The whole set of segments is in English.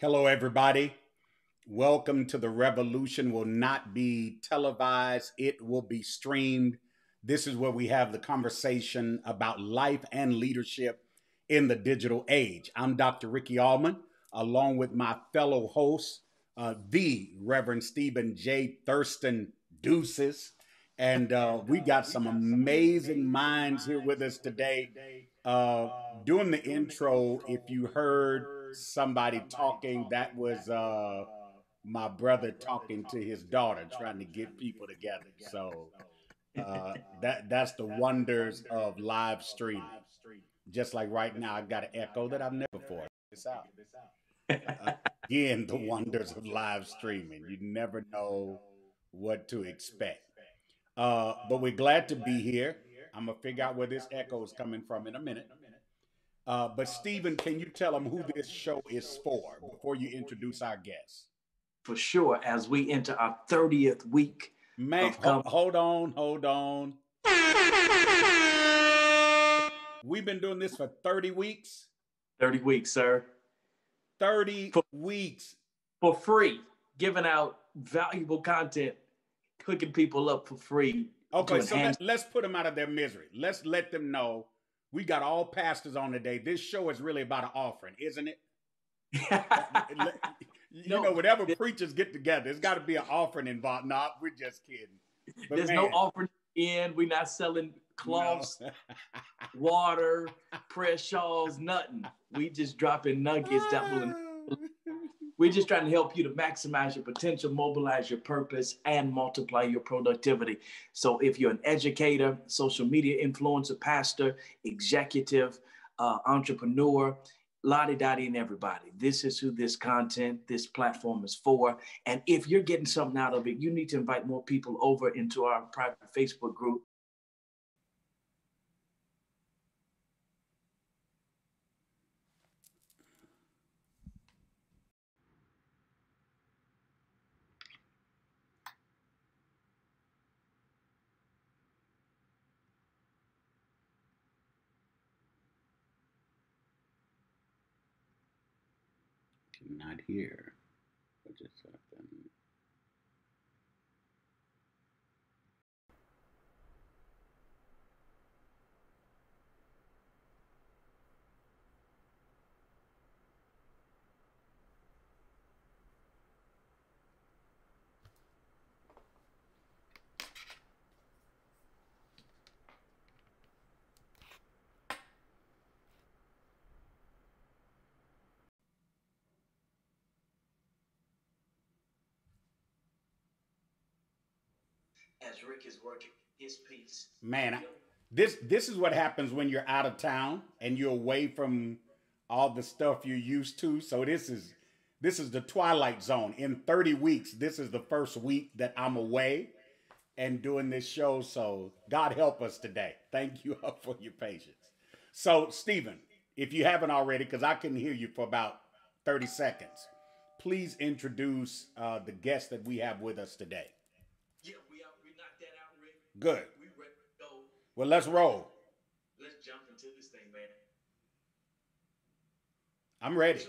Hello, everybody. Welcome to the revolution. Will not be televised. It will be streamed. This is where we have the conversation about life and leadership in the digital age. I'm Dr. Ricky Allmon, along with my fellow host, uh, the Reverend Stephen J. Thurston Deuces. And uh, we got some amazing minds here with us today. Uh, doing the intro, if you heard somebody talking, that was uh, my brother talking to his daughter, trying to get people together. So uh, that that's the wonders of live streaming. Just like right now, I got an echo that I've never before. This out. Again, the wonders of live streaming. You never know what to expect. Uh, but we're glad to be here. I'm gonna figure out where this echo is coming from in a minute. Uh, but Stephen, can you tell them who this show is for before you introduce our guests? For sure, as we enter our 30th week. Man, ho- hold on, hold on. We've been doing this for 30 weeks. 30 weeks, sir. 30 for, weeks. For free, giving out valuable content, hooking people up for free. Okay, so let, let's put them out of their misery. Let's let them know we got all pastors on today. This show is really about an offering, isn't it? you no, know, whenever preachers get together, it's got to be an offering involved. Nah, we're just kidding. But There's man, no offering in. We're not selling cloths, no. water, press shawls, nothing. We just dropping nuggets that will. We're just trying to help you to maximize your potential, mobilize your purpose, and multiply your productivity. So, if you're an educator, social media influencer, pastor, executive, uh, entrepreneur, lottie dottie and everybody. This is who this content, this platform is for. And if you're getting something out of it, you need to invite more people over into our private Facebook group not here. What just happened? As Rick is working his piece. Man, this this is what happens when you're out of town and you're away from all the stuff you're used to. So this is this is the twilight zone. In 30 weeks, this is the first week that I'm away and doing this show. So God help us today. Thank you all for your patience. So Stephen, if you haven't already, because I couldn't hear you for about 30 seconds, please introduce uh, the guest that we have with us today. Good. We ready to go. Well, let's roll. Let's jump into this thing, man. I'm ready. So,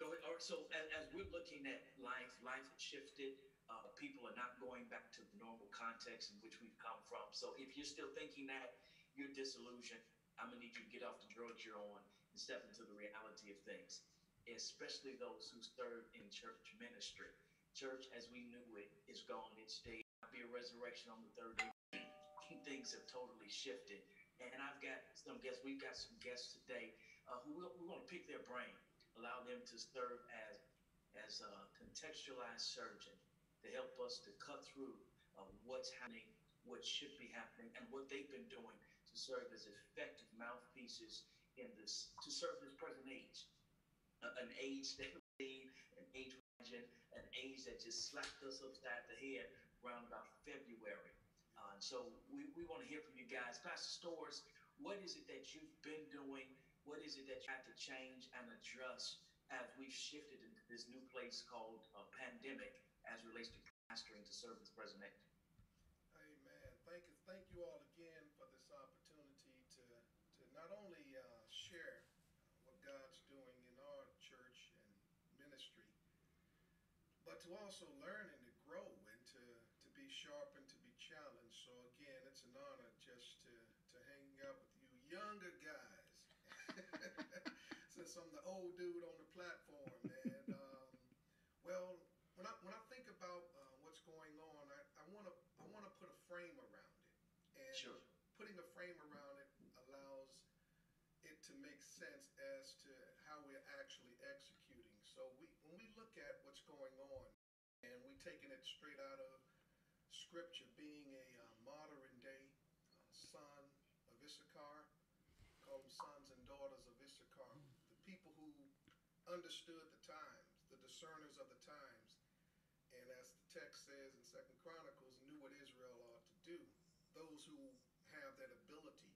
go ahead. All right. So as, as we're looking at life, life has shifted. Uh, people are not going back to the normal context in which we've come from. So if you're still thinking that you're disillusioned, I'm gonna need you to get off the drugs you're on and step into the reality of things. Especially those who serve in church ministry. Church, as we knew it, is gone. It's dead. Be a resurrection on the third day things have totally shifted. And I've got some guests. We've got some guests today uh, who we're going to pick their brain, allow them to serve as as a contextualized surgeon to help us to cut through uh, what's happening, what should be happening, and what they've been doing to serve as effective mouthpieces in this to serve this present age, uh, an age that we an age an age that just slapped us upside the head around about February. Uh, so we, we want to hear from you guys. Pastor Stowers, what is it that you've been doing? What is it that you had to change and adjust as we've shifted into this new place called a pandemic as relates to pastoring to serve as president? Amen. Thank you, thank you all again for this opportunity to to not only uh, share what God's doing in our church and ministry but to also learn and to, to be sharp and to be challenged. So again, it's an honor just to, to hang out with you younger guys. Since I'm the old dude on the platform, and um, well, when I when I think about uh, what's going on, I, want to I want to put a frame around it, and Sure. putting a frame around it allows it to make sense as to how we're actually executing. So we when we look at what's going on, and we taking it straight out of Scripture, being a uh, modern day uh, son of Issachar, call them sons and daughters of Issachar, the people who understood the times, the discerners of the times, and as the text says in Second Chronicles, knew what Israel ought to do. Those who have that ability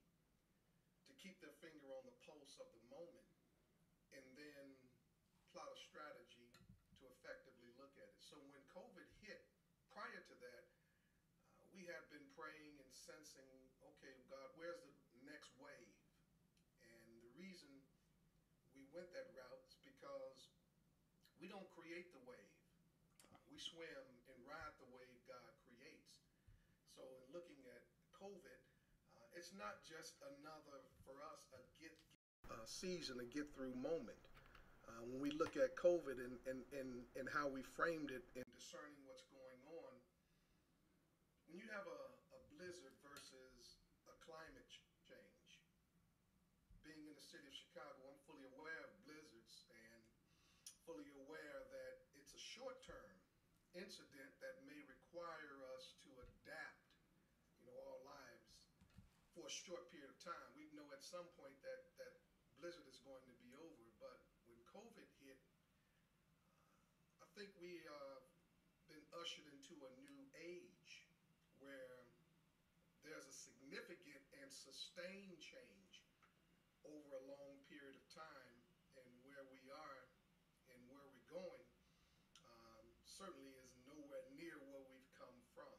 to keep their finger on the pulse of the moment and then plot a strategy to effectively look at it. So when COVID hit, prior to that, uh, we had been praying and sensing, okay, God, where's the next wave? And the reason we went that route because we don't create the wave. We swim and ride the wave God creates. So in looking at COVID, uh, it's not just another for us a get uh, season, a get through moment. Uh, when we look at COVID and, and, and, and how we framed it in discerning what's going on, when you have a, a blizzard versus a climate change, being in the city of Chicago, I'm fully aware of blizzards and fully aware that it's a short term incident that may require us to adapt, you know, our lives for a short period of time. We know at some point that that blizzard is going to be over, but when COVID hit, I think we uh, been ushered into a new age where there's a significant and sustained change over a long period of time, and where we are and where we're going um, certainly is nowhere near where we've come from.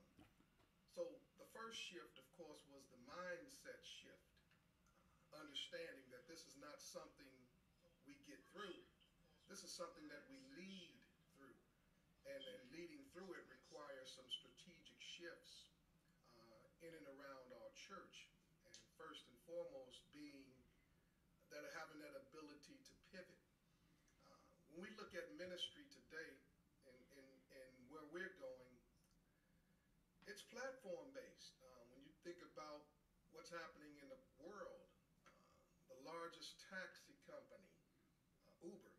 So the first shift, of course, was the mindset shift, understanding that this is not something we get through. This is something that we lead through, and, and leading through it requires some strategic shifts uh, in and around our church, and first and foremost being that having that ability to pivot. Uh, when we look at ministry today and, and, and where we're going, it's platform based. Think about what's happening in the world, uh, the largest taxi company, uh, Uber,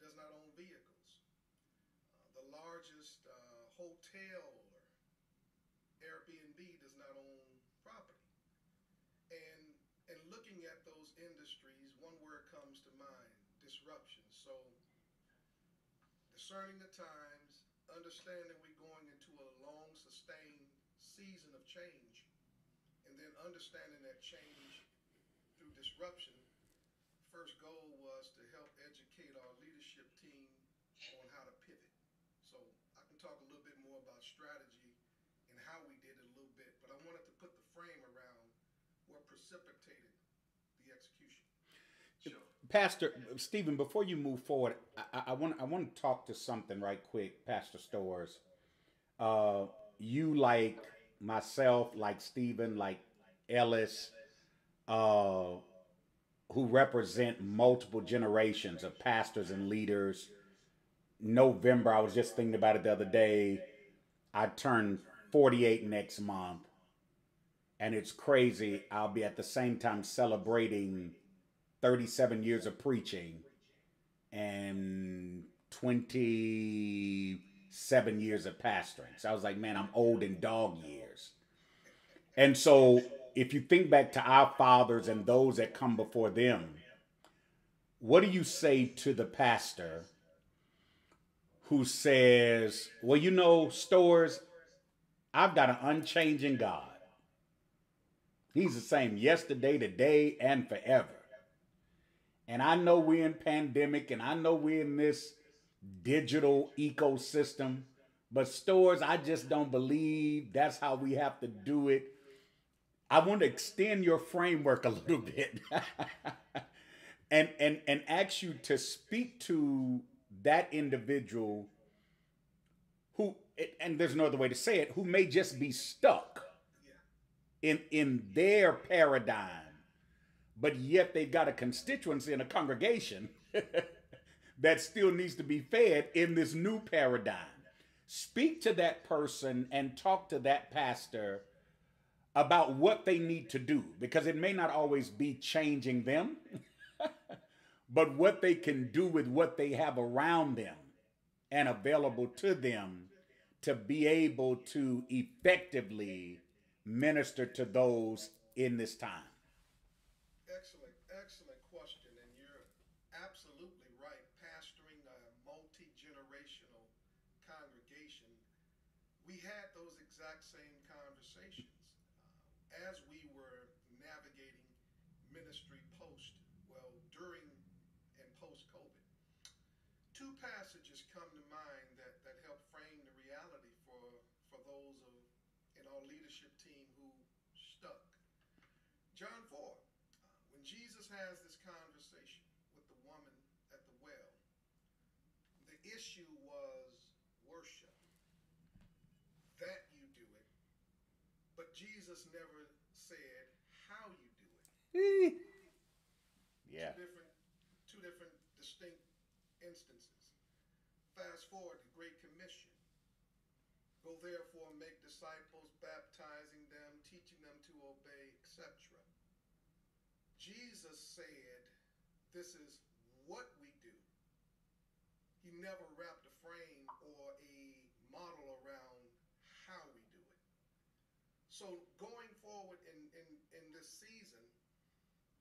does not own vehicles. Uh, the largest uh, hotel or Airbnb does not own property. And and looking at those industries, one word comes to mind: disruption. So discerning the times, understanding we're going into a long, sustained season of change, understanding that change through disruption. First goal was to help educate our leadership team on how to pivot. So I can talk a little bit more about strategy and how we did it a little bit, but I wanted to put the frame around what precipitated the execution. Sure. Pastor Stephen, before you move forward, I, I want I want to talk to something right quick, Pastor Stowers. Uh, you like myself, like Stephen, like Ellis, uh, who represent multiple generations of pastors and leaders. November, I was just thinking about it the other day. I turn 48 next month. And it's crazy. I'll be at the same time celebrating 37 years of preaching and 27 years of pastoring. So I was like, man, I'm old in dog years. And so if you think back to our fathers and those that come before them, what do you say to the pastor who says, well, you know, Stowers, I've got an unchanging God. He's the same yesterday, today, and forever. And I know we're in pandemic and I know we're in this digital ecosystem, but Stowers, I just don't believe that's how we have to do it. I want to extend your framework a little bit and and and ask you to speak to that individual who and there's no other way to say it, who may just be stuck in in their paradigm, but yet they've got a constituency and a congregation that still needs to be fed in this new paradigm. Speak to that person and talk to that pastor about what they need to do because it may not always be changing them, but what they can do with what they have around them and available to them to be able to effectively minister to those in this time. Excellent, excellent question. And you're absolutely right. Pastoring a multi generational congregation, we had those exact same conversations uh, as we were navigating ministry post, well, during and post COVID. Two passages come to mind that, that help frame the reality for, for those of in our leadership team who stuck. John 4, uh, when Jesus has this conversation with the woman at the well, the issue was worship. That you do it, but Jesus never said how you do it. Yeah. Two different, two different distinct instances. Fast to Great Commission. Go therefore and make disciples, baptizing them, teaching them to obey, etc. Jesus said, This is what we do. He never wrapped a frame or a model around how we do it. So going forward in, in, in this season,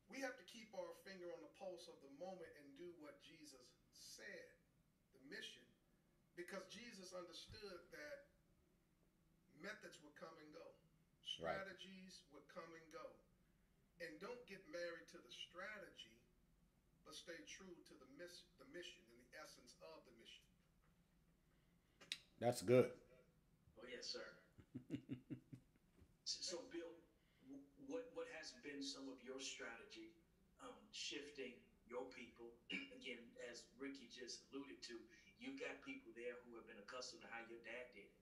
we have to keep our finger on the pulse of the moment and do what Jesus said, the because Jesus understood that methods would come and go, Right. strategies would come and go. And don't get married to the strategy, but stay true to the, miss, the mission and the essence of the mission. That's good. Oh, yes, sir. so, so, Bill, what what has been some of your strategy um, shifting your people? Again, as Ricky just alluded to, you got people there who have been accustomed to how your dad did it,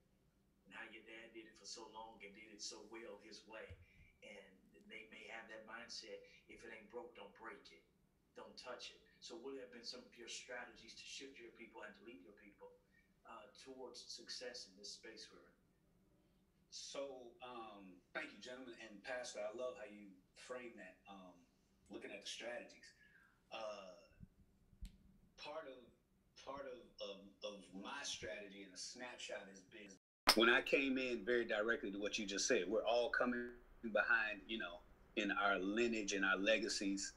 and how your dad did it for so long and did it so well his way, and they may have that mindset: if it ain't broke, don't break it, don't touch it. So, what have been some of your strategies to shift your people and to lead your people uh, towards success in this space we're in? So, um, thank you, gentlemen, and Pastor. I love how you frame that. Um, looking at the strategies, uh, part of part of, of of my strategy and a snapshot has been when I came in very directly to what you just said. We're all coming behind, you know, in our lineage and our legacies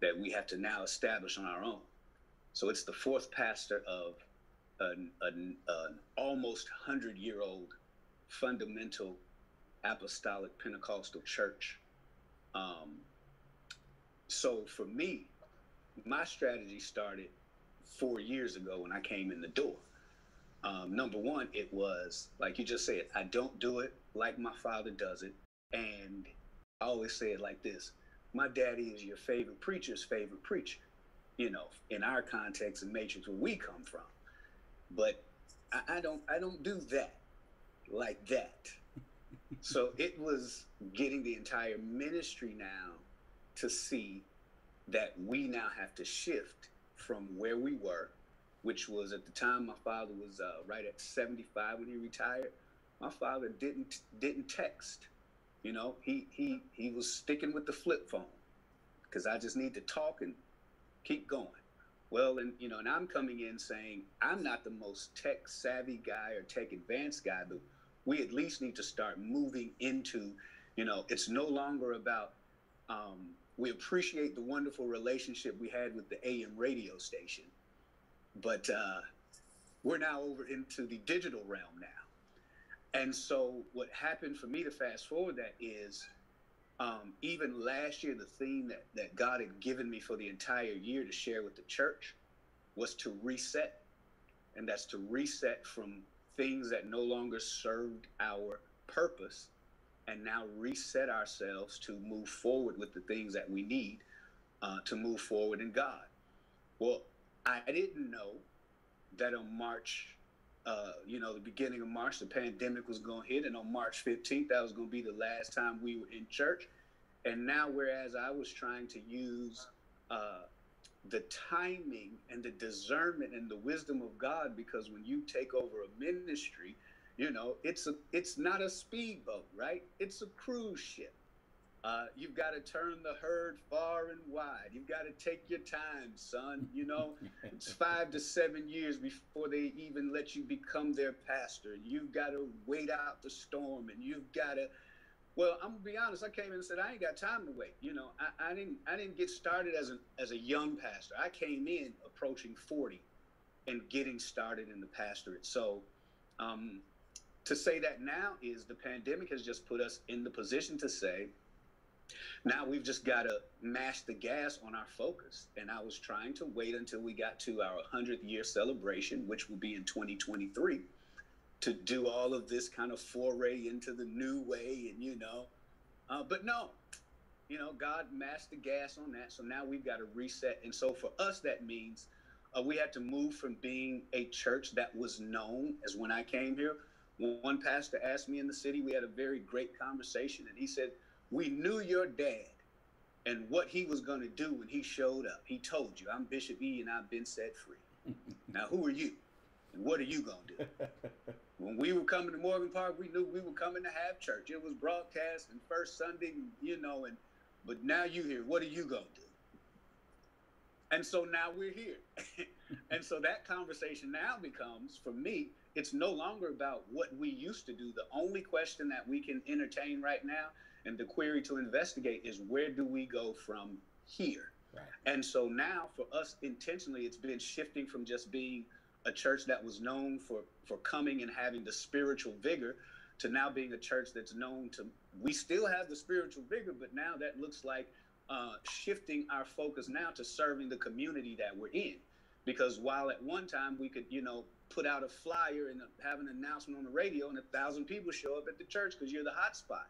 that we have to now establish on our own. So it's the fourth pastor of an, an, an almost hundred year old fundamental apostolic Pentecostal church. Um, so for me, my strategy started four years ago when I came in the door. Um, number one, it was like you just said, I don't do it like my father does it. And I always say it like this my daddy is your favorite preacher's favorite preacher, you know, in our context and matrix where we come from. But I, I don't I don't do that like that. so it was getting the entire ministry now to see that we now have to shift from where we were, which was at the time my father was uh, right at 75 when he retired. My father didn't didn't text. You know, he he he was sticking with the flip phone because I just need to talk and keep going. Well, and you know, and I'm coming in saying I'm not the most tech savvy guy or tech advanced guy, but we at least need to start moving into, you know, it's no longer about. Um, we appreciate the wonderful relationship we had with the AM radio station, but uh, we're now over into the digital realm now. And so, what happened for me to fast forward that is, um, even last year, the theme that, that God had given me for the entire year to share with the church was to reset. And that's to reset from things that no longer served our purpose and now reset ourselves to move forward with the things that we need uh, to move forward in God. Well, I didn't know that on March uh, you know, the beginning of March, the pandemic was going to hit, and on March 15th, that was going to be the last time we were in church. And now, whereas I was trying to use uh, the timing and the discernment and the wisdom of God, because when you take over a ministry, you know, it's a it's not a speedboat, right? It's a cruise ship. Uh, you've got to turn the herd far and wide. You've got to take your time, son. You know, it's five to seven years before they even let you become their pastor. You've got to wait out the storm, and you've got to. Well, I'm gonna be honest. I came in and said I ain't got time to wait. You know, I, I didn't. I didn't get started as a as a young pastor. I came in approaching forty, and getting started in the pastorate. So, um, to say that now is the pandemic has just put us in the position to say now we've just got to mash the gas on our focus. And I was trying to wait until we got to our 100th year celebration, which will be in 2023, to do all of this kind of foray into the new way. And, you know, uh, but no, you know, God mashed the gas on that. So now we've got to reset. And so for us, that means uh, we had to move from being a church that was known as when I came here. One pastor asked me in the city, we had a very great conversation, and he said, we knew your dad and what he was going to do when he showed up. He told you, I'm Bishop E and I've been set free. now, who are you? And what are you going to do? when we were coming to Morgan Park, we knew we were coming to have church. It was broadcast and first Sunday, you know, and but now you here. What are you going to do? And so now we're here. and so that conversation now becomes, for me, it's no longer about what we used to do. The only question that we can entertain right now and the query to investigate is where do we go from here? Right. And so now for us intentionally, it's been shifting from just being a church that was known for, for coming and having the spiritual vigor to now being a church that's known to, we still have the spiritual vigor, but now that looks like uh, shifting our focus now to serving the community that we're in. Because while at one time we could, you know, put out a flyer and have an announcement on the radio and a thousand people show up at the church because you're the hot spot.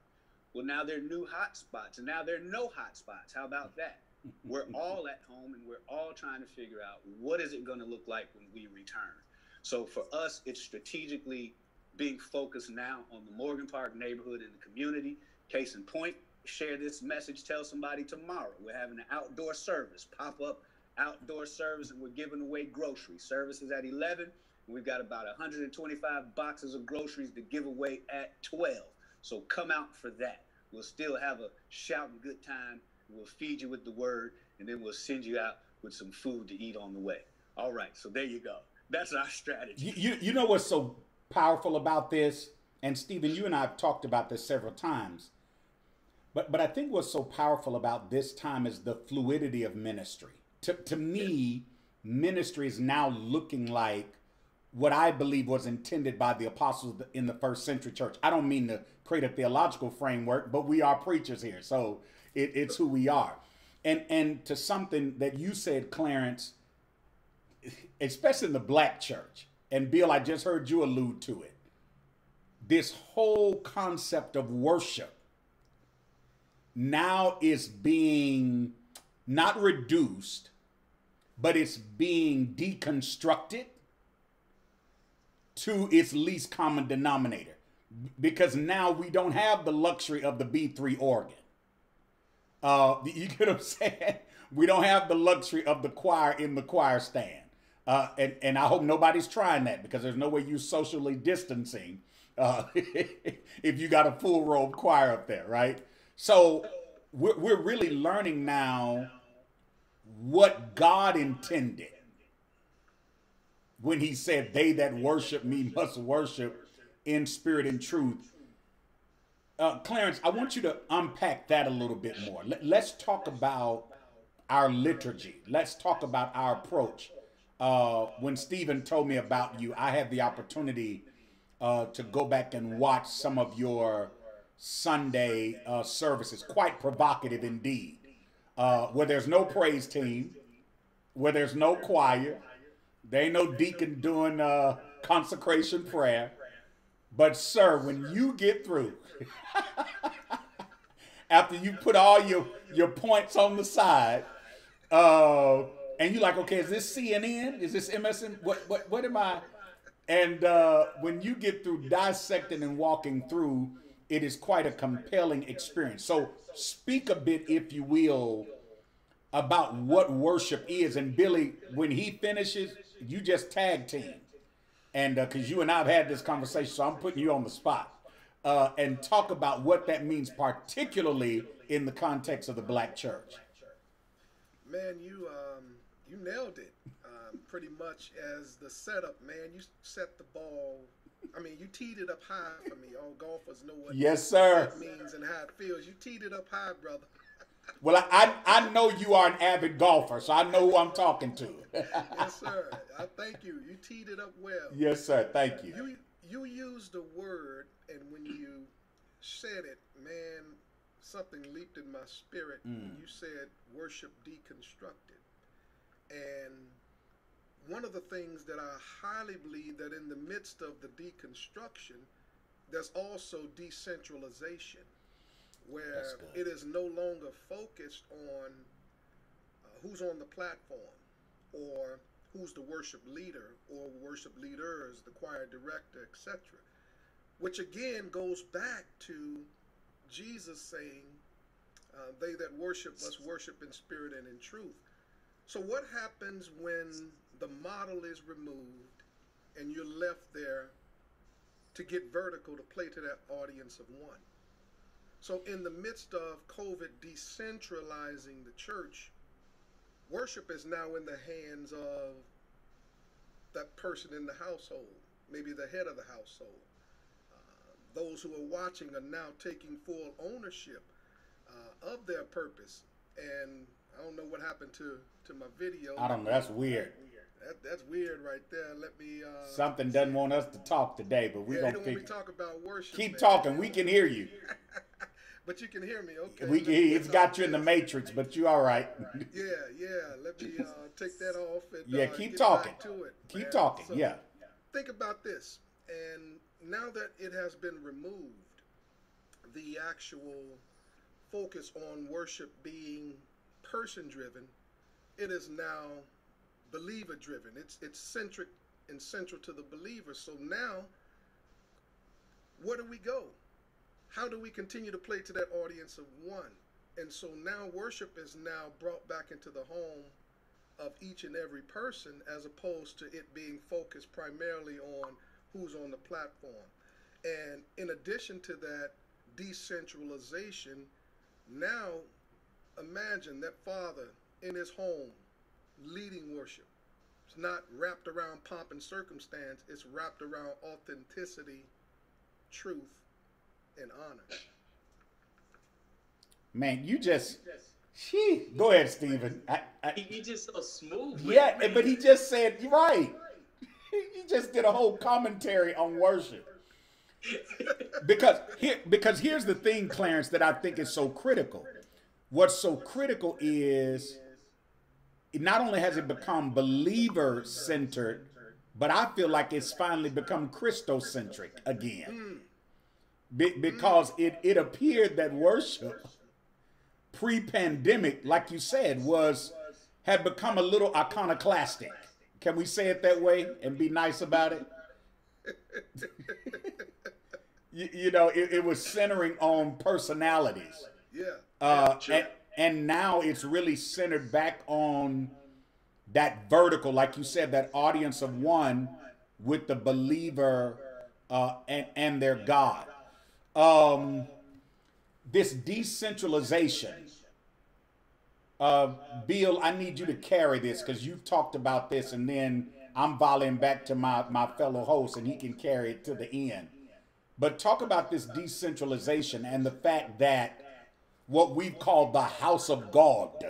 Well, now there are new hot spots, and now there are no hot spots. How about that? we're all at home, and we're all trying to figure out what is it going to look like when we return. So for us, it's strategically being focused now on the Morgan Park neighborhood and the community. Case in point, share this message, tell somebody tomorrow. We're having an outdoor service, pop up outdoor service, and we're giving away groceries. Services at 11. We've got about 125 boxes of groceries to give away at 12. So come out for that. We'll still have a shouting good time. We'll feed you with the word, and then we'll send you out with some food to eat on the way. All right, so there you go. That's our strategy. You, you, you know what's so powerful about this? And Stephen, you and I have talked about this several times. But but I think what's so powerful about this time is the fluidity of ministry. To to me, ministry is now looking like what I believe was intended by the apostles in the first century church. I don't mean to create a theological framework, but we are preachers here, so it, it's who we are. And and to something that you said, Clarence, especially in the black church, and Bill, I just heard you allude to it. This whole concept of worship now is being not reduced, but it's being deconstructed to its least common denominator because now we don't have the luxury of the B3 organ. Uh, you get what I'm saying? We don't have the luxury of the choir in the choir stand. Uh, and, and I hope nobody's trying that because there's no way you socially distancing uh, if you got a full robe choir up there, right? So we're, we're really learning now what God intended when he said, They that worship me must worship in spirit and truth. Uh, Clarence, I want you to unpack that a little bit more. Let, us talk about our liturgy. Let's talk about our approach. Uh, when Stephen told me about you, I had the opportunity uh, to go back and watch some of your Sunday uh, services. Quite provocative indeed. Uh, where there's no praise team, where there's no choir, there ain't no deacon doing uh, consecration prayer. But, sir, when you get through, after you put all your, your points on the side, uh, and you're like, okay, is this CNN? Is this MSN? What, what, what am I? And uh, when you get through dissecting and walking through, it is quite a compelling experience. So, speak a bit, if you will, about what worship is. And Billy, when he finishes, you just tag team. And because uh, you and I have had this conversation, so I'm putting you on the spot. Uh, and talk about what that means, particularly in the context of the black church. Man, you um, you nailed it pretty much as the setup, man. You set the ball. I mean, you teed it up high for me. All golfers know what yes, sir. that means and how it feels. You teed it up high, brother. Well, I, I know you are an avid golfer, so I know who I'm talking to. yes, sir. I thank you. You teed it up well. Yes, sir. Thank you. You you used a word, and when you said it, man, something leaped in my spirit. Mm. You said worship deconstructed, and one of the things that I highly believe that in the midst of the deconstruction, there's also decentralization, where it is no longer focused on uh, who's on the platform or who's the worship leader or worship leaders, the choir director, etc. Which again goes back to Jesus saying, uh, They that worship must worship in spirit and in truth. So, what happens when the model is removed and you're left there to get vertical to play to that audience of one. So, in the midst of COVID decentralizing the church, worship is now in the hands of that person in the household, maybe the head of the household. Uh, those who are watching are now taking full ownership uh, of their purpose. And I don't know what happened to, to my video. I don't know. That's weird. That, that's weird right there. Let me. Uh, Something doesn't want us to talk today, but we're yeah, gonna keep, talk about worship. Keep man. talking. We can hear you. but you can hear me, okay? We, it's got you in the matrix, but you all right. yeah, yeah. Let me uh, take that off and yeah, uh, keep talking. to it. Keep talking. So, yeah. Think about this, and now that it has been removed, the actual focus on worship being person driven, it is now believer driven. It's it's centric and central to the believer. So now, where do we go? How do we continue to play to that audience of one? And so now worship is now brought back into the home of each and every person as opposed to it being focused primarily on who's on the platform. And in addition to that decentralization, now imagine that father in his home leading worship. It's not wrapped around pomp and circumstance, it's wrapped around authenticity, truth, and honor. Man, you just. She, go ahead, Stephen. I, I, he, just so smooth. Yeah, but he just said, you're right. he just did a whole commentary on worship. because here, because here's the thing, Clarence, that I think is so critical. What's so critical is not only has it become believer centered, but I feel like it's finally become Christocentric again. Hmm. Be- because it, it appeared that worship pre pandemic, like you said, was had become a little iconoclastic. Can we say it that way and be nice about it? you, you, know, it, it, was centering on personalities. Yeah. Uh, and, and now it's really centered back on that vertical, like you said, that audience of one with the believer uh, and and their God. Um, this decentralization. Uh, Bill, I need you to carry this because you've talked about this, and then I'm volleying back to my my fellow host, and he can carry it to the end. But talk about this decentralization and the fact that what we've called the house of God.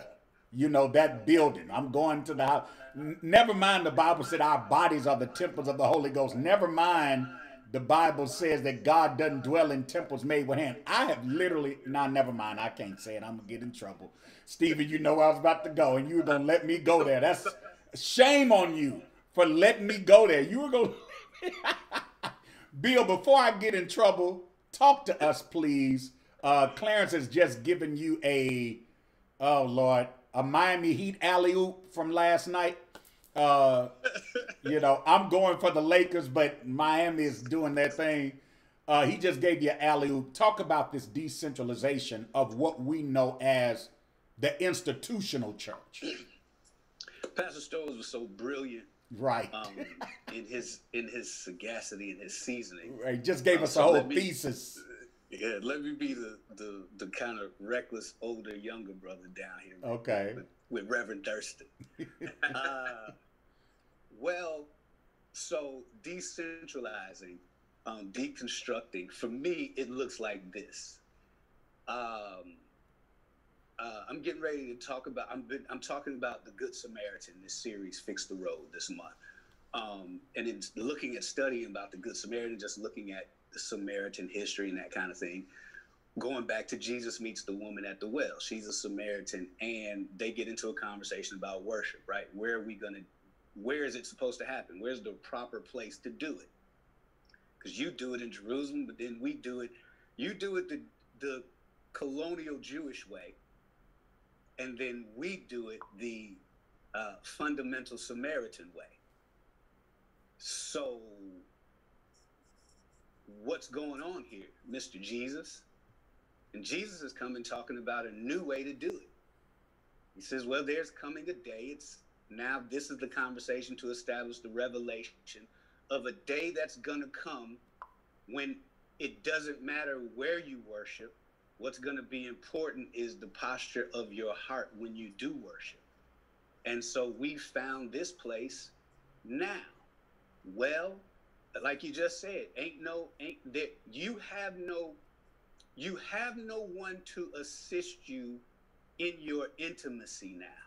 You know, that building. I'm going to the house. Never mind, the Bible said our bodies are the temples of the Holy Ghost. Never mind, the Bible says that God doesn't dwell in temples made with hands. I have literally, nah, never mind. I can't say it. I'm to get in trouble. Stephen, you know I was about to go, and you were to let me go there. That's shame on you for letting me go there. You were to. Bill, before I get in trouble, talk to us, please uh, Clarence has just given you a, oh Lord, a Miami Heat alley oop from last night. Uh, you know, I'm going for the Lakers, but Miami is doing their thing. Uh, he just gave you alley oop. Talk about this decentralization of what we know as the institutional church. Pastor Stokes was so brilliant, right? Um, in his in his sagacity and his seasoning. Right, just gave uh, us so a whole me, thesis. Yeah, let me be the, the the kind of reckless older younger brother down here. Okay. With, with Reverend Thurston. well, so decentralizing, um, deconstructing, for me, it looks like this. Um, uh, I'm getting ready to talk about. I'm been, I'm talking about the Good Samaritan. This series, Fix the Road, this month, um, and it's looking at studying about the Good Samaritan, just looking at the Samaritan history and that kind of thing. Going back to Jesus meets the woman at the well. She's a Samaritan, and they get into a conversation about worship. Right? Where are we gonna? Where is it supposed to happen? Where's the proper place to do it? Because you do it in Jerusalem, but then we do it. You do it the the colonial Jewish way and then we do it the uh, fundamental Samaritan way. So, what's going on here, Mr. Jesus? And Jesus is coming talking about a new way to do it. He says, Well, there's coming a day. It's now, this is the conversation to establish the revelation of a day that's going to come when it doesn't matter where you worship, what's going to be important is the posture of your heart when you do worship. And so we found this place now. Well, like you just said, ain't no ain't that you have no you have no one to assist you in your intimacy now.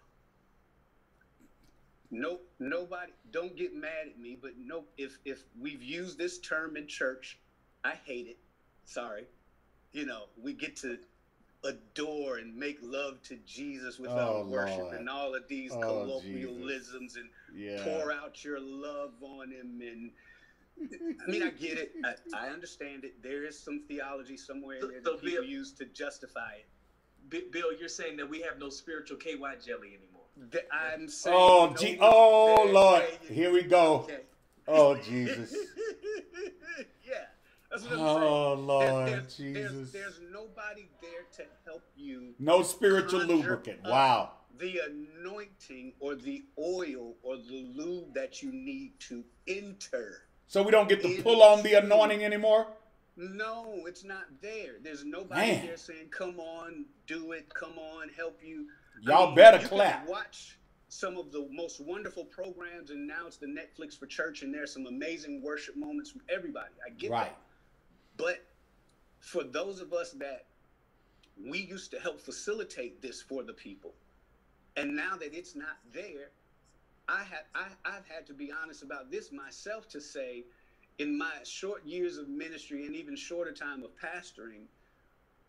No nobody don't get mad at me, but no if if we've used this term in church, I hate it. Sorry you know, we get to adore and make love to Jesus with oh, our worship Lord. and all of these oh, colloquialisms Jesus. and yeah. pour out your love on him and I mean, I get it. I, I, understand it. There is some theology somewhere in there that so people Bill, use to justify it. Bill, you're saying that we have no spiritual KY jelly anymore. I'm saying. Oh, oh Lord, here we go. Okay. Oh Jesus. yeah, That's what I'm oh, saying. Lord, there's, Jesus. There's, there's, nobody there to help you. No spiritual lubricant. Wow. The anointing or the oil or the lube that you need to enter. So we don't get to pull on the anointing anymore? No, it's not there. There's nobody Man. there saying, come on, do it, come on, help you. Y'all I mean, better clap. watch some of the most wonderful programs, and now it's the Netflix for church, and there's some amazing worship moments from everybody. I get right. that. But for those of us that we used to help facilitate this for the people, and now that it's not there, I have I, I've had to be honest about this myself to say, in my short years of ministry and even shorter time of pastoring,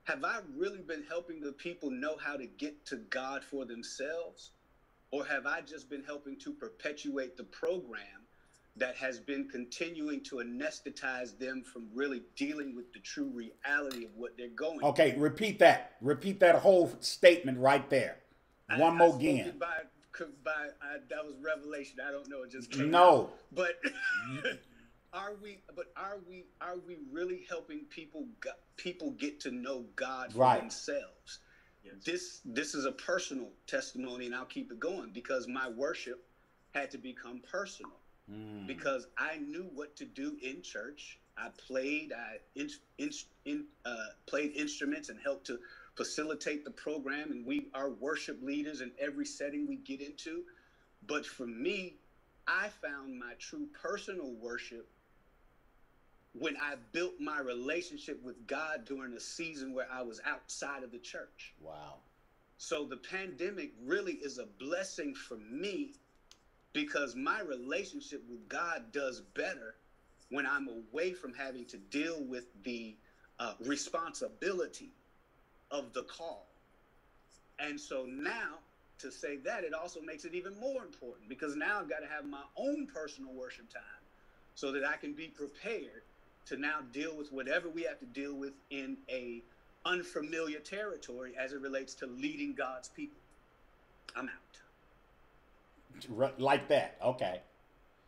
have I really been helping the people know how to get to God for themselves? Or have I just been helping to perpetuate the program that has been continuing to anesthetize them from really dealing with the true reality of what they're going okay through. repeat that repeat that whole statement right there one I, more again by, by I, that was revelation i don't know it just no out. but are we but are we are we really helping people people get to know god for right. themselves yes. this this is a personal testimony and i'll keep it going because my worship had to become personal mm. because I knew what to do in church. I played, I in, in, in, uh, played instruments and helped to facilitate the program. And we are worship leaders in every setting we get into. But for me, I found my true personal worship when I built my relationship with God during a season where I was outside of the church. Wow. So the pandemic really is a blessing for me because my relationship with God does better when I'm away from having to deal with the uh, responsibility of the call. And so now, to say that, it also makes it even more important because now I've got to have my own personal worship time so that I can be prepared to now deal with whatever we have to deal with in a unfamiliar territory as it relates to leading God's people. I'm out. Like that. Okay.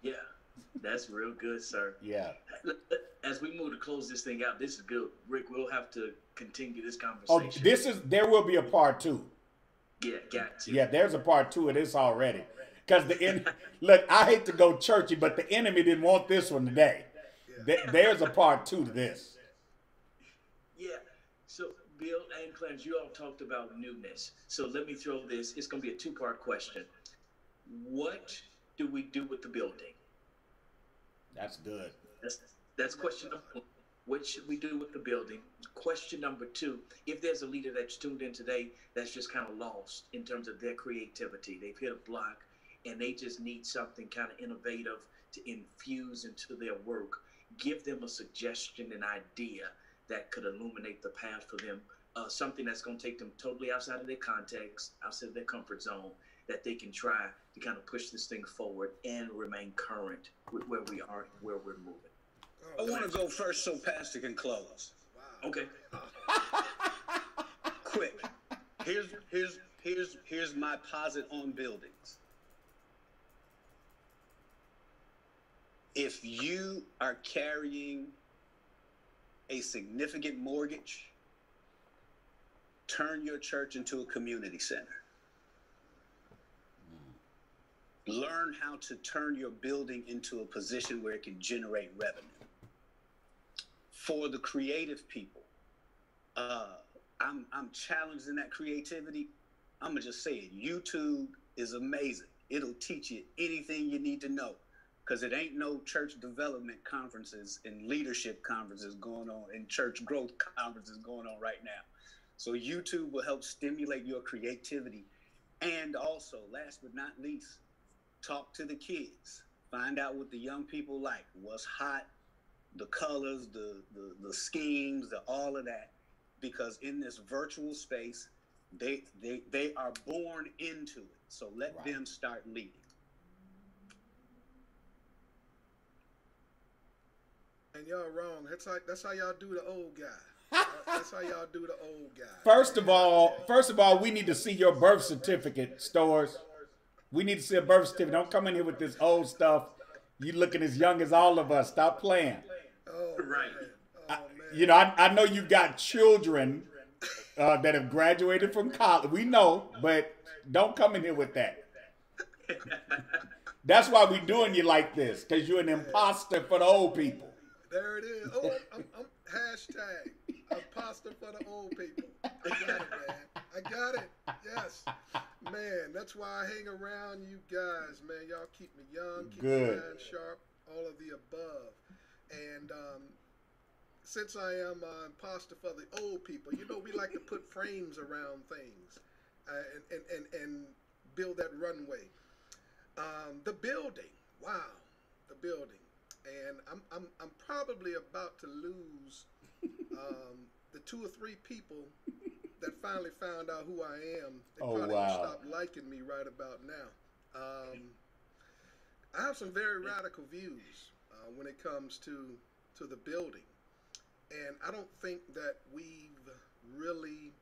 Yeah, that's real good, sir. Yeah. As we move to close this thing out, this is good. Rick, we'll have to continue this conversation. Oh, conversation. this is there will be a part two. yeah, got to. Yeah, there's a part two of this already. Because the en- look, I hate to go churchy, but the enemy didn't want this one today. Th- There's a part two to this. Yeah. So, Bill and Clarence, you all talked about newness. So let me throw this. It's going to be a two-part question. What do we do with the building? That's good. That's that's question number one. What should we do with the building? Question number two: If there's a leader that's tuned in today that's just kind of lost in terms of their creativity, they've hit a block, and they just need something kind of innovative to infuse into their work. Give them a suggestion, an idea that could illuminate the path for them. Uh, something that's going to take them totally outside of their context, outside of their comfort zone, that they can try to kind of push this thing forward and remain current with where we are, where we're moving. I want to go first so Pastor can close. Okay. Quick. Here's here's here's here's my posit on buildings. If you are carrying a significant mortgage, turn your church into a community center. Learn how to turn your building into a position where it can generate revenue. For the creative people, uh, I'm I'm challenged in that creativity. I'm gonna just say it. YouTube is amazing. It'll teach you anything you need to know, because it ain't no church development conferences and leadership conferences going on and church growth conferences going on right now. So YouTube will help stimulate your creativity, and also, last but not least, talk to the kids. Find out what the young people like. What's hot, the colors, the the, the schemes, the all of that because in this virtual space they they they are born into it so let Right. them start leading And y'all wrong. That's how that's how y'all do the old guy. that's how y'all do the old guy. First of all, first of all, we need to see your birth certificate, Stowers. We need to see a birth certificate. Don't come in here with this old stuff. You looking as young as all of us. Stop playing. Oh, Right. Man. Oh man. You know, I, I know you've got children uh, that have graduated from college. We know, but don't come in here with that. That's why we're doing you like this, because you're an imposter for the old people. There it is. Oh, I'm, I'm, I'm hashtag apostle for the old people. I got it, man. I got it. Yes, man. That's why I hang around you guys, man. Y'all keep me young, keep Good. me mind sharp, all of the above. And um, since I am an imposter for the old people, you know we like to put frames around things uh, and, and, and and build that runway. Um, the building, wow, the building, and I'm I'm I'm probably about to lose um, the two or three people that finally found out who I am. They Oh, probably wow. stopped liking me right about now. Um, I have some very radical views uh, when it comes to to the building, and I don't think that we've really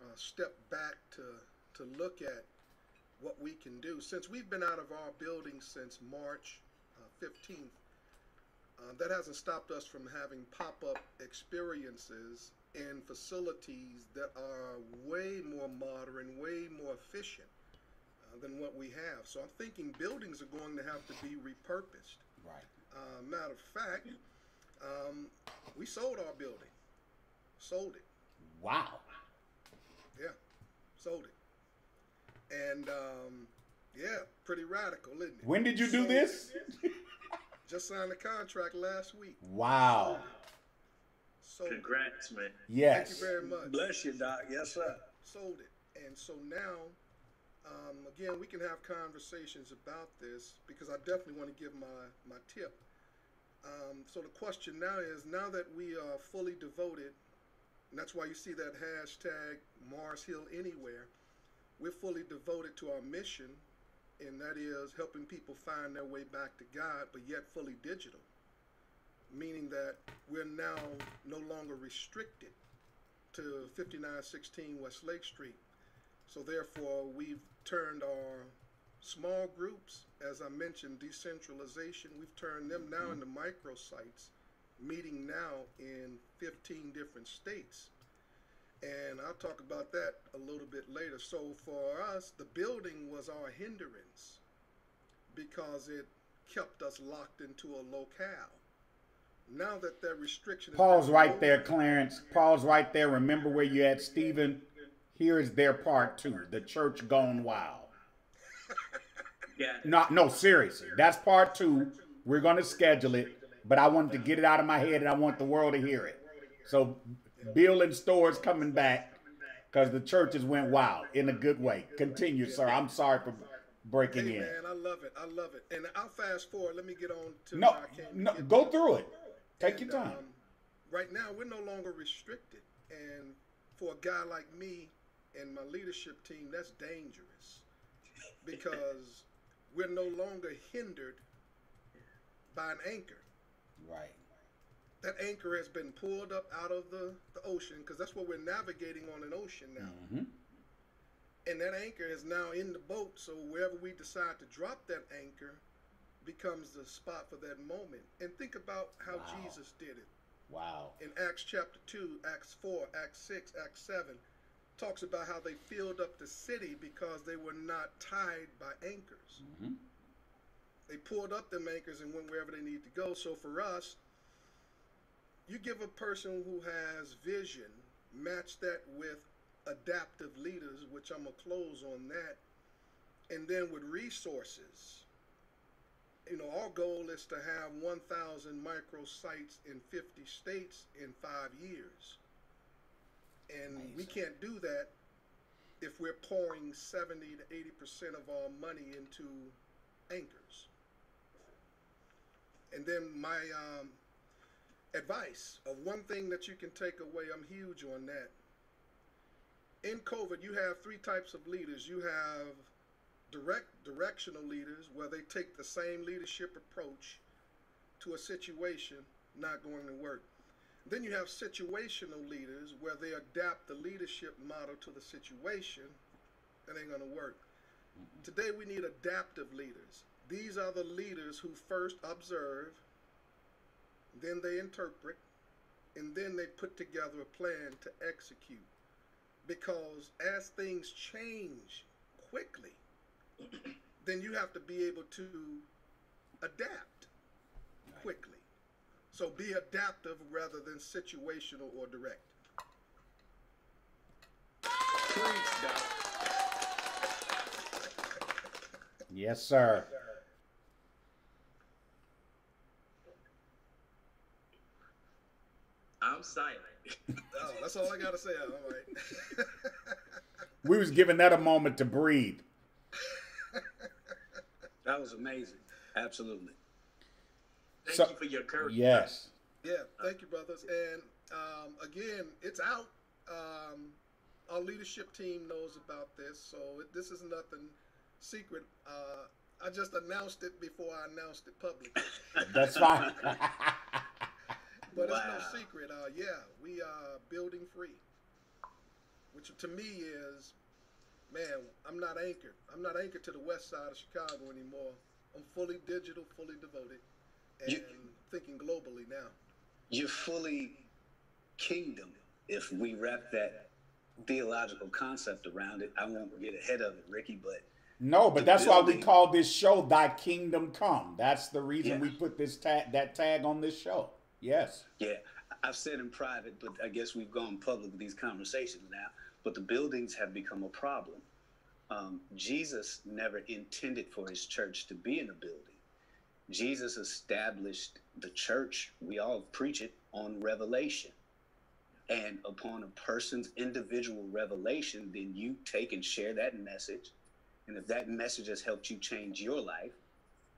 uh, stepped back to to look at what we can do since we've been out of our building since March uh, 15th. Uh, that hasn't stopped us from having pop-up experiences in facilities that are way more modern, way more efficient uh, than what we have. So I'm thinking buildings are going to have to be repurposed. Right. Uh, matter of fact, um, we sold our building. Sold it. Wow. Yeah, sold it. And um, yeah, pretty radical, isn't it? When did you do Sold this? it. Just signed a contract last week. Wow. Sold it. Congrats, man. Thank you very much. bless you doc yes sir sold it. And so now, um, again, we can have conversations about this because I definitely want to give my, my tip. Um, so the question now is now that we are fully devoted, and that's why you see that hashtag Mars Hill Anywhere, we're fully devoted to our mission, and that is helping people find their way back to God, but yet fully digital. Meaning that we're now no longer restricted to 5916 West Lake Street. So therefore, we've turned our small groups, as I mentioned, decentralization, we've turned them now mm-hmm. into microsites, meeting now in 15 different states. And I'll talk about that a little bit later. So for us, the building was our hindrance because it kept us locked into a locale. Now that that restriction has Pause been right there, Clarence. Pause right there. Remember where you at, Stephen. Here is their part two. The church gone wild. Yeah. No, no, seriously. That's part two. We're gonna schedule it, but I wanted to get it out of my head, and I want the world to hear it. So, Bill and Stowers coming back because the churches went wild in a good way. Continue, sir. I'm sorry for breaking Hey in. man, I love it. I love it. And I'll fast forward. Let me get on to No, where I came no, go through it. Take And, your time. um, right now, we're no longer restricted, and for a guy like me and my leadership team, that's dangerous because we're no longer hindered by an anchor. Right. That anchor has been pulled up out of the, the ocean because that's what we're navigating on an ocean now. hmm And that anchor is now in the boat, so wherever we decide to drop that anchor becomes the spot for that moment. And think about how Wow. Jesus did it. Wow. in Acts chapter 2, Acts 4, Acts 6, Acts 7, talks about how they filled up the city because they were not tied by anchors. hmm They pulled up them anchors and went wherever they need to go. So for us, you give a person who has vision, match that with adaptive leaders, which I'm going to close on that, and then with resources. You know, our goal is to have 1,000 microsites in 50 states in five years. And we can't do that if we're pouring 70 to 80% of our money into anchors. And then my um, advice of one thing that you can take away, I'm huge on that. In COVID, you have three types of leaders. You have direct directional leaders where they take the same leadership approach to a situation not going to work. Then you have situational leaders where they adapt the leadership model to the situation that ain't going to work. Mm-hmm. Today we need adaptive leaders. These are the leaders who first observe, then they interpret, and then they put together a plan to execute. Because as things change quickly, then you have to be able to adapt quickly. So be adaptive rather than situational or direct. Preach, Yes, sir. I'm silent. Oh, that's all I gotta say. All right. We was giving that a moment to breathe. That was amazing. Absolutely. Thank So- you for your courage. Yes. yeah, thank you, brothers. And um, again, it's out. Um, our leadership team knows about this, so it, this is nothing secret. Uh, I just announced it before I announced it publicly. That's fine. But Wow. it's no secret. Uh, yeah, we are building free, which to me is, man, I'm not anchored. I'm not anchored to the west side of Chicago anymore. I'm fully digital, fully devoted, and You- thinking globally now. You're fully kingdom. If we wrap that theological concept around it, I won't get ahead of it, Ricky, but No, but The that's why we call this show "Thy Kingdom Come." That's the reason Yeah. we put this tag, that tag on this show. Yes. Yeah, I've said in private, but I guess we've gone public with these conversations now. But the buildings have become a problem. Um, Jesus never intended for his church to be in a building. Jesus established the church, we all preach it, on revelation. And upon a person's individual revelation, then you take and share that message. And if that message has helped you change your life,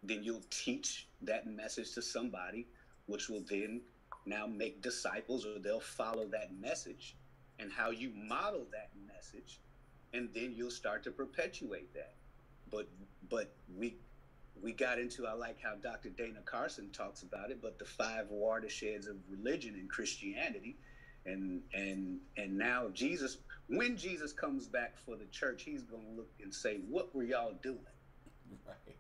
then you'll teach that message to somebody, which will then now make disciples or they'll follow that message and how you model that message and then you'll start to perpetuate that but but we we got into i like how dr dana carson talks about it but the five watersheds of religion and christianity and and and now jesus when jesus comes back for the church he's going to look and say what were y'all doing Right.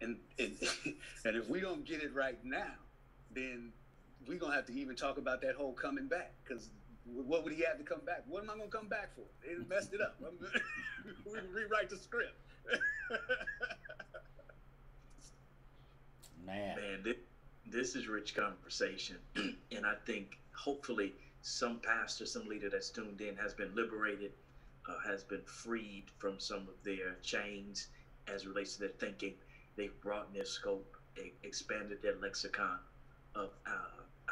And, and and if we don't get it right now, then we're gonna have to even talk about that whole coming back. Because what would he have to come back? What am I gonna come back for? They messed it up. we rewrite the script. Man, man, this, this is rich conversation, and I think hopefully some pastor, some leader that's tuned in has been liberated, uh, has been freed from some of their chains as relates to their thinking. They've broadened their scope, they expanded their lexicon of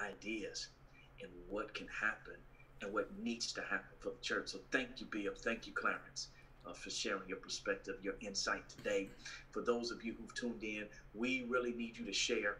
ideas and what can happen and what needs to happen for the church. So thank you, Bill. Thank you, Clarence. Uh, for sharing your perspective, your insight today. For those of you who've tuned in, we really need you to share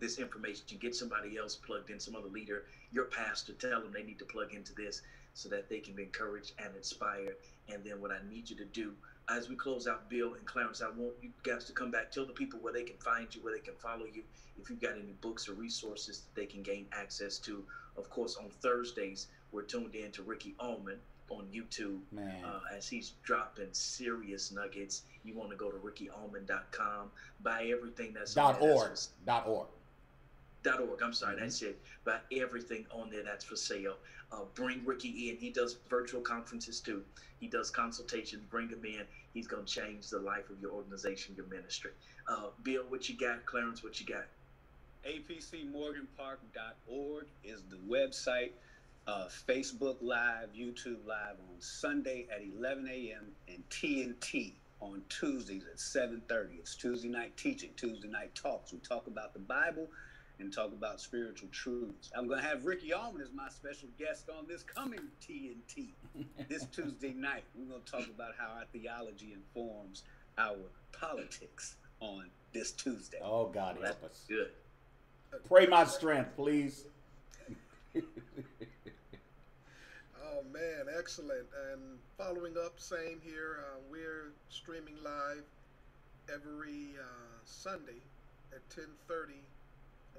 this information. You get somebody else plugged in, some other leader, your pastor, tell them they need to plug into this so that they can be encouraged and inspired. And then what I need you to do as we close out, Bill and Clarence, I want you guys to come back, tell the people where they can find you, where they can follow you, if you've got any books or resources that they can gain access to. Of course, on Thursdays, we're tuned in to Ricky Allmon on YouTube uh, as he's dropping serious nuggets. You want to go to rickyallmon.com, buy everything that's dot org. Dot org. Dot org. I'm sorry, that's it. Buy everything on there that's for sale. Uh, bring Ricky in. He does virtual conferences too. He does consultations. Bring him in. He's going to change the life of your organization, your ministry. Uh, Bill, what you got? Clarence, what you got? apcmorganpark.org is the website. Uh, Facebook Live, YouTube Live on Sunday at 11 a.m. and TNT on Tuesdays at 7:30. It's Tuesday night teaching, Tuesday night talks. We talk about the Bible and talk about spiritual truths. I'm going to have Ricky Allmon as my special guest on this coming TNT this Tuesday night. We're going to talk about how our theology informs our politics on this Tuesday. Oh, God, help us. Good. Pray my strength, please. oh, man, excellent. And following up, same here. Uh, we're streaming live every uh, Sunday at 1030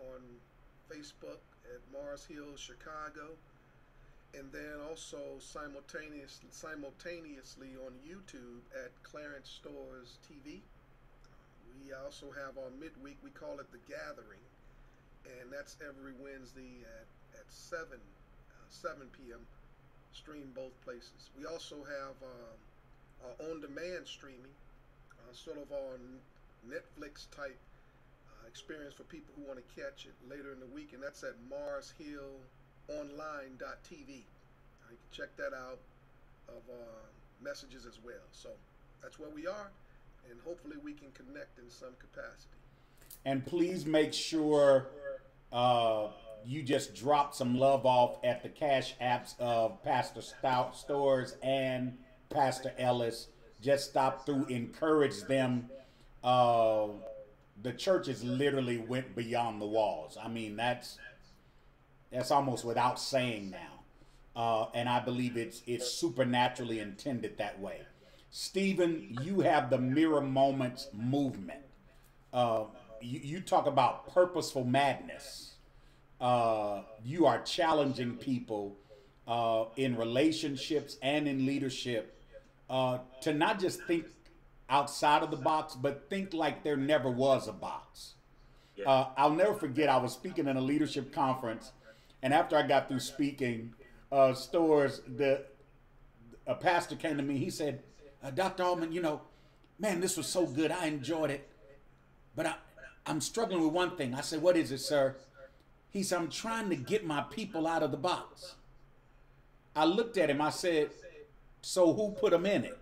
on Facebook at Mars Hill, Chicago, and then also simultaneously simultaneously on YouTube at Clarence Stowers TV. We also have our midweek. We call it the Gathering, and that's every Wednesday at at seven uh, seven p.m. Stream both places. We also have uh, our on-demand streaming, uh, sort of on Netflix type experience for people who want to catch it later in the week, and that's at marshillonline.tv. You can check that out of uh, messages as well. So that's where we are, and hopefully we can connect in some capacity. And please make sure uh, you just drop some love off at the cash apps of Pastor Stout Stowers and Pastor Ellis. Just stop through, encourage them. Uh, the churches literally went beyond the walls. I mean, that's that's almost without saying now, uh, and I believe it's it's supernaturally intended that way. Stephen, you have the mirror moments movement. Uh, you, you, talk about purposeful madness. Uh, you are challenging people uh, in relationships and in leadership uh, to not just think outside of the box, but think like there never was a box. Uh, I'll never forget, I was speaking in a leadership conference, and after I got through speaking, uh, Stowers, the a pastor came to me. He said, uh, Dr. Allmon, you know, man, this was so good. I enjoyed it. But I, I'm struggling with one thing. I said, What is it, sir? He said, I'm trying to get my people out of the box. I looked at him. I said, So who put them in it?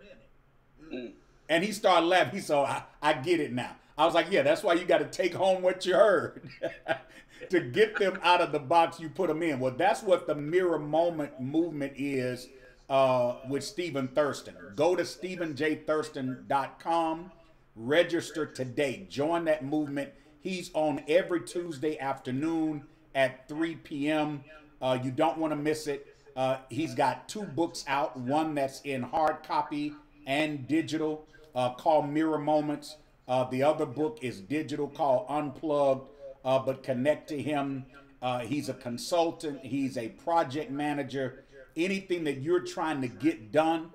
Mm. And he started laughing. He said, I, I get it now. I was like, yeah, that's why you got to take home what you heard. to get them out of the box you put them in. Well, that's what the mirror moment movement is uh, with Stephen Thurston. Go to StephenJThurston.com, register today, join that movement. He's on every Tuesday afternoon at 3 p.m. Uh, you don't want to miss it. Uh, he's got two books out, one that's in hard copy and digital uh, called Mirror Moments. Uh, the other book is digital called Unplugged, uh, but connect to him. Uh, he's a consultant, he's a project manager. Anything that you're trying to get done,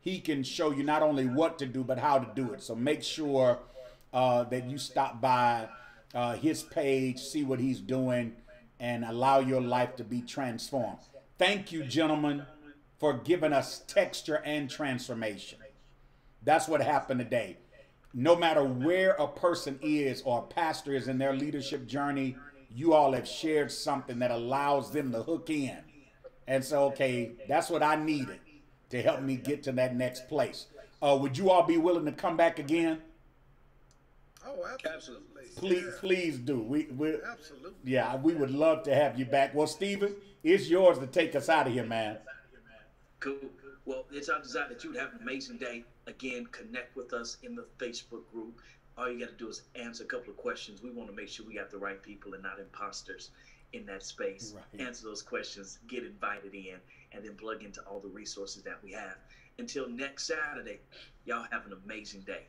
he can show you not only what to do but how to do it. So make sure uh, that you stop by uh, his page, see what he's doing, and allow your life to be transformed. Thank you, gentlemen, for giving us texture and transformation. That's what happened today. No matter where a person is or a pastor is in their leadership journey, you all have shared something that allows them to hook in and say, okay, that's what I needed to help me get to that next place. Uh, would you all be willing to come back again? Oh, absolutely. Please, yeah. please do. We, we, Absolutely. yeah, we would love to have you back. Well, Stephen, it's yours to take us out of here, man. Cool. Well, it's our desire that you would have an amazing day. Again, connect with us in the Facebook group. All you got to do is answer a couple of questions. We want to make sure we got the right people and not imposters in that space. Right. Answer those questions, get invited in, and then plug into all the resources that we have. Until next Saturday, y'all have an amazing day.